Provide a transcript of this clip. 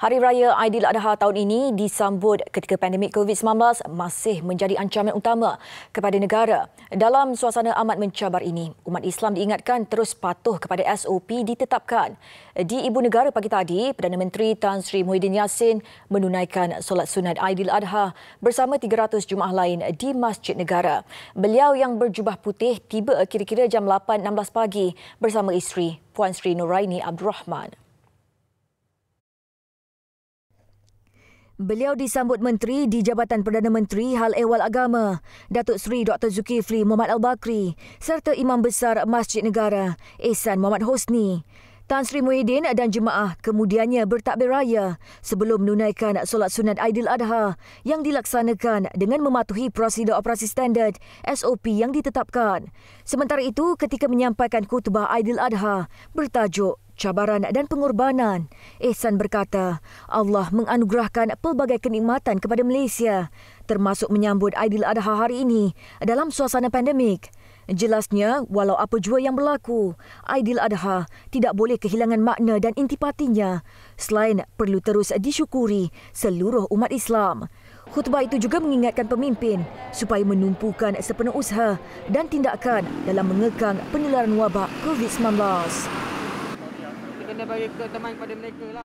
Hari Raya Aidiladha tahun ini disambut ketika pandemik COVID-19 masih menjadi ancaman utama kepada negara. Dalam suasana amat mencabar ini, umat Islam diingatkan terus patuh kepada SOP ditetapkan. Di Ibu Negara pagi tadi, Perdana Menteri Tan Sri Muhyiddin Yassin menunaikan solat sunat Aidiladha bersama 300 jemaah lain di Masjid Negara. Beliau yang berjubah putih tiba kira-kira jam 8.16 pagi bersama isteri Puan Sri Nuraini Abdul Rahman. Beliau disambut Menteri di Jabatan Perdana Menteri Hal Ehwal Agama, Datuk Seri Dr. Zulkifli Muhammad Al-Bakri serta Imam Besar Masjid Negara, Ehsan Muhammad Hosni. Tan Sri Muhyiddin dan jemaah kemudiannya bertakbir raya sebelum menunaikan solat sunat Aidiladha yang dilaksanakan dengan mematuhi prosedur operasi standard SOP yang ditetapkan. Sementara itu, ketika menyampaikan khutbah Aidiladha bertajuk cabaran dan pengorbanan. Ehsan berkata, Allah menganugerahkan pelbagai kenikmatan kepada Malaysia, termasuk menyambut Aidiladha hari ini dalam suasana pandemik. Jelasnya, walau apa jua yang berlaku, Aidiladha tidak boleh kehilangan makna dan intipatinya selain perlu terus disyukuri seluruh umat Islam. Khutbah itu juga mengingatkan pemimpin supaya menumpukan sepenuh usaha dan tindakan dalam mengekang penularan wabak COVID-19 kena bagi keutamaan kepada mereka lah.